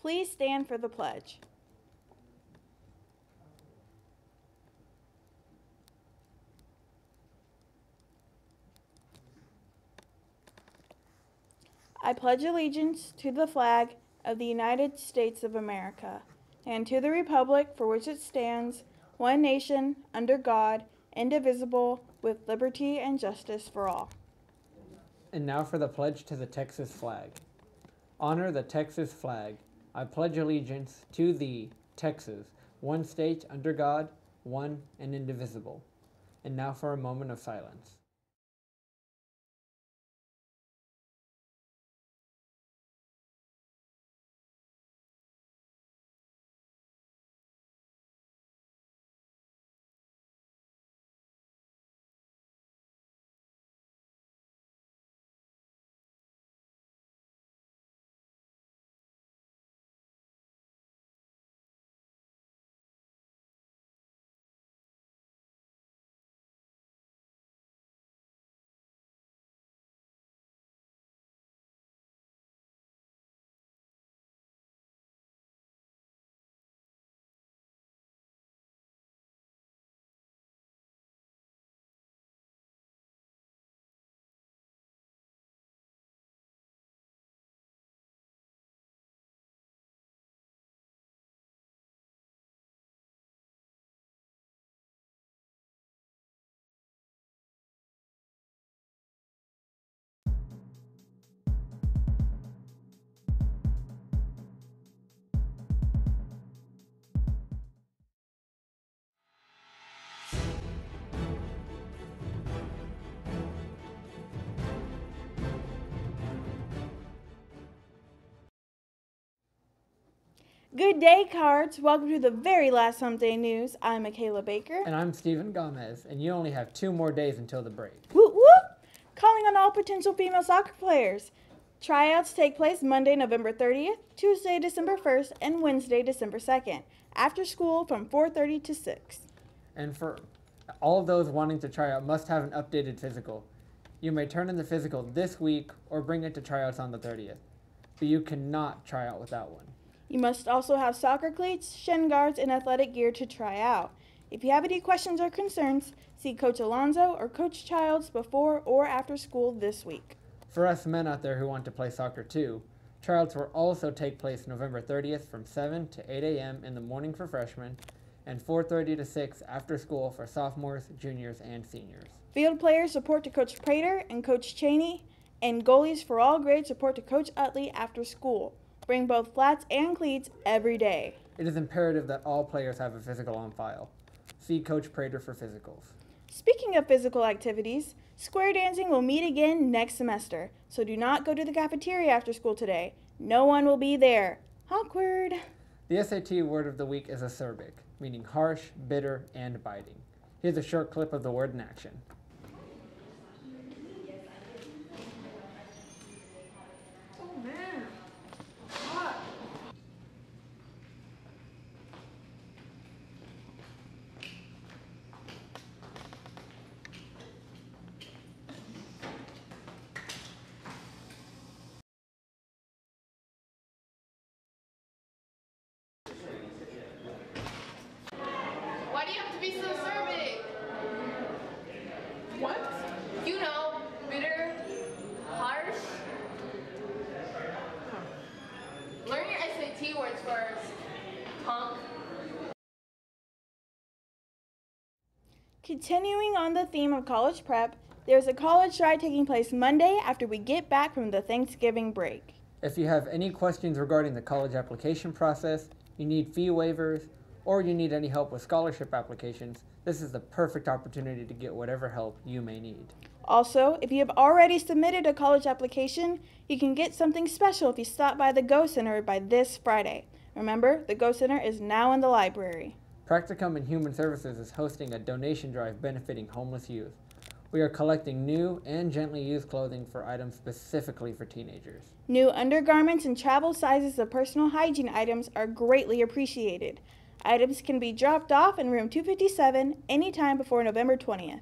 Please stand for the pledge. I pledge allegiance to the flag of the United States of America and to the republic for which it stands, one nation, under God, indivisible, with liberty and justice for all. And now for the pledge to the Texas flag. Honor the Texas flag. I pledge allegiance to thee, Texas, one state under God, one and indivisible. And now for a moment of silence. Good day, cards. Welcome to the very last Hump Day News. I'm Michaela Baker. And I'm Stephen Gomez, and you only have two more days until the break. Whoop whoop! Calling on all potential female soccer players. Tryouts take place Monday, November 30th, Tuesday, December 1st, and Wednesday, December 2nd. After school from 4:30 to 6. And for all of those wanting to try out must have an updated physical. You may turn in the physical this week or bring it to tryouts on the 30th. But you cannot try out without one. You must also have soccer cleats, shin guards, and athletic gear to try out. If you have any questions or concerns, see Coach Alonso or Coach Childs before or after school this week. For us men out there who want to play soccer too, tryouts will also take place November 30th from 7 to 8 a.m. in the morning for freshmen and 4:30 to 6 after school for sophomores, juniors, and seniors. Field players report to Coach Prater and Coach Cheney, and goalies for all grades report to Coach Utley after school. Bring both flats and cleats every day. It is imperative that all players have a physical on file. See Coach Prater for physicals. Speaking of physical activities, square dancing will meet again next semester, so do not go to the cafeteria after school today. No one will be there. Awkward. The SAT word of the week is acerbic, meaning harsh, bitter, and biting. Here's a short clip of the word in action. Why do you have to be so acerbic? What? You know, bitter, harsh. Learn your SAT words first, punk. Continuing on the theme of college prep, there's a college ride taking place Monday after we get back from the Thanksgiving break. If you have any questions regarding the college application process, you need fee waivers, or you need any help with scholarship applications, this is the perfect opportunity to get whatever help you may need. Also, if you have already submitted a college application, you can get something special if you stop by the Go Center by this Friday. Remember, the Go Center is now in the library. Practicum and Human Services is hosting a donation drive benefiting homeless youth. We are collecting new and gently used clothing for items specifically for teenagers. New undergarments and travel sizes of personal hygiene items are greatly appreciated. Items can be dropped off in room 257 anytime before November 20th.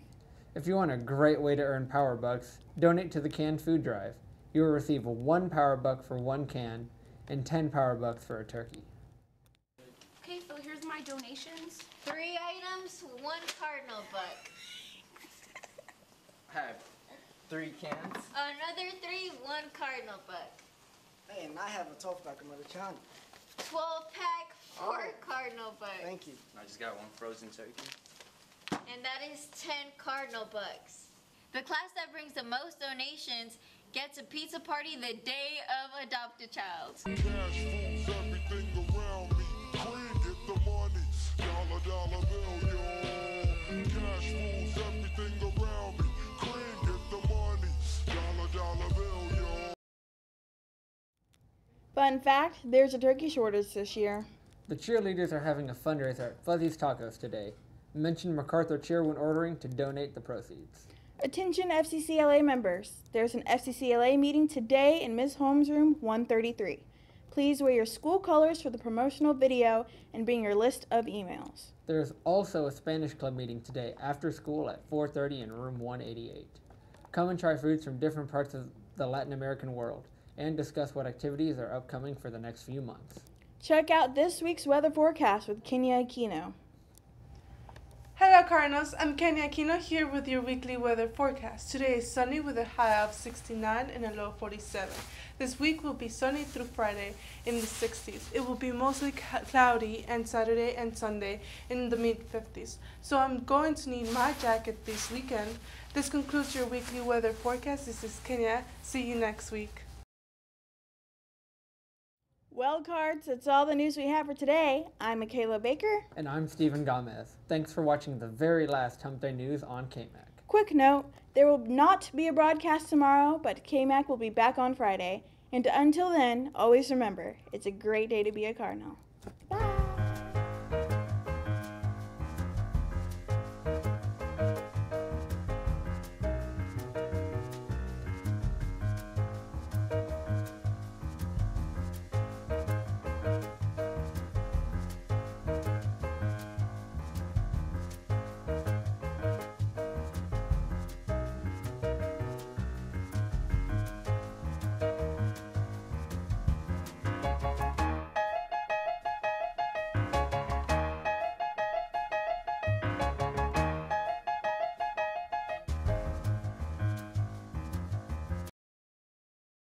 If you want a great way to earn Power Bucks, donate to the canned food drive. You will receive one Power Buck for one can, and 10 power bucks for a turkey. Okay, so here's my donations. Three items, one cardinal buck. I have three cans. Another three, one cardinal buck. Hey, and I have a 12 pack of Mother Twelve pack, four Oh. cardinal bucks. Thank you. I just got one frozen turkey. And that is ten cardinal bucks. The class that brings the most donations gets a pizza party the day of adopt Fun fact there's a turkey shortage this year. The cheerleaders are having a fundraiser at Fuzzy's Tacos today. Mention MacArthur Cheer when ordering to donate the proceeds. Attention FCCLA members. There's an FCCLA meeting today in Ms. Holmes' room 133. Please wear your school colors for the promotional video and bring your list of emails. There is also a Spanish club meeting today after school at 4:30 in room 188. Come and try foods from different parts of the Latin American world and discuss what activities are upcoming for the next few months. Check out this week's weather forecast with Kenya Aquino. Hello Cardinals, I'm Kenya Aquino here with your weekly weather forecast. Today is sunny with a high of 69 and a low of 47. This week will be sunny through Friday in the 60s. It will be mostly cloudy and Saturday and Sunday in the mid 50s. So I'm going to need my jacket this weekend. This concludes your weekly weather forecast. This is Kenya. See you next week. Well, cards, that's all the news we have for today. I'm Michaela Baker. And I'm Stephen Gomez. Thanks for watching the very last Hump Day News on KMAC. Quick note there will not be a broadcast tomorrow, but KMAC will be back on Friday. And until then, always remember it's a great day to be a Cardinal.